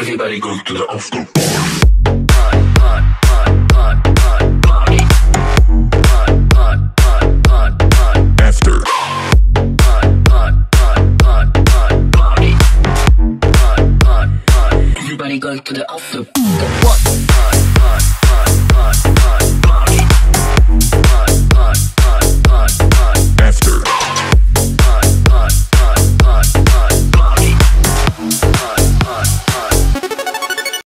Everybody go to the after After. Everybody go to the after.